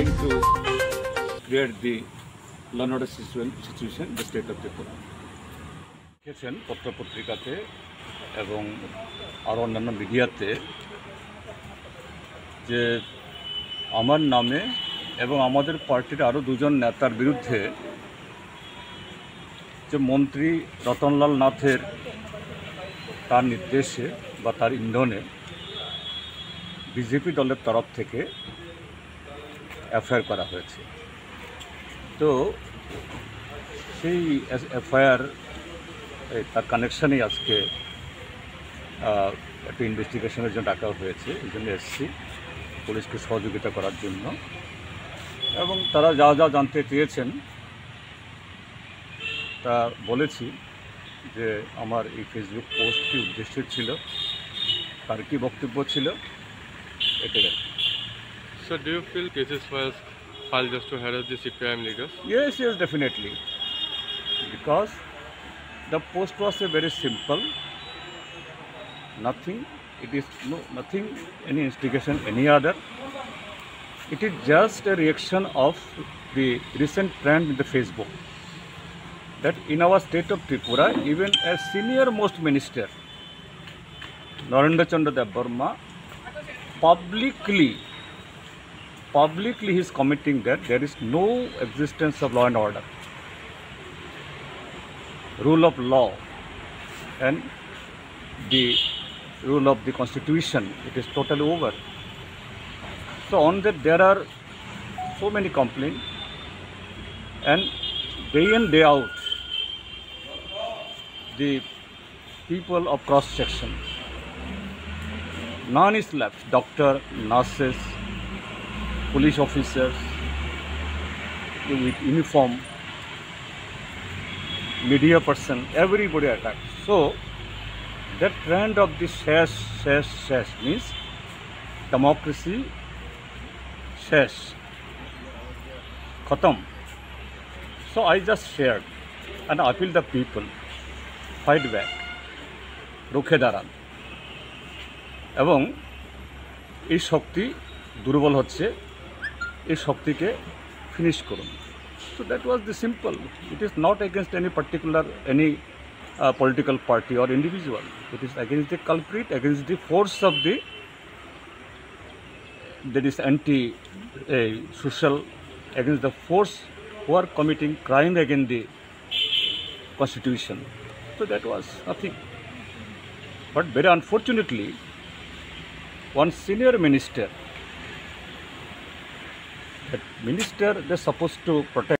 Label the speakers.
Speaker 1: create the law order situation in the state of Tripura. লিখেছেন পত্রপত্রিকাতে এবং আরও অন্যান্য মিডিয়াতে যে আমার নামে এবং আমাদের পার্টির আরও দুজন নেতার বিরুদ্ধে যে মন্ত্রী রতনলাল নাথের তার নির্দেশে বা তার ইন্ধনে বিজেপি দলের তরফ থেকে এফআইআর করা হয়েছে। তো সেই এফআইআর তার কানেকশানেই আজকে একটা ইনভেস্টিগেশনের জন্য ডাকা হয়েছে। এই জন্য এসছি পুলিশকে সহযোগিতা করার জন্য। এবং তারা যা যা জানতে চেয়েছেন, তা বলেছি যে আমার এই ফেসবুক পোস্ট কী উদ্দেশ্য ছিল, তার কী বক্তব্য ছিল, এটাই
Speaker 2: Sir, do you feel cases were filed just to harass the CPM leaders?
Speaker 1: Yes, yes, definitely. Because the post was very simple, nothing, it is no, nothing, any instigation, any other. It is just a reaction of the recent trend in the Facebook that in our state of Tripura, even a senior most minister, Narendra Chandra Burma, publicly publicly he is committing that there is no existence of law and order rule of law and the rule of the constitution it is totally over. So on that there are so many complaints and day in day out the people of cross section none is left doctor nurses police officers with uniform, media person, everybody attacked. So that trend of the shesh, shesh, shesh means democracy shesh, khatam. So I just shared and appeal the people, fight back, রুখে দাঁড়ান এবং এই শক্তি দুর্বল হচ্ছে এই শক্তিকে finish করুন so that was the simple it is not against any particular any political party or individual it is against the culprit against the force of the that is anti uh, social against the force who are committing crime against the constitution so that was nothing but very unfortunately one senior minister that minister they're supposed to protect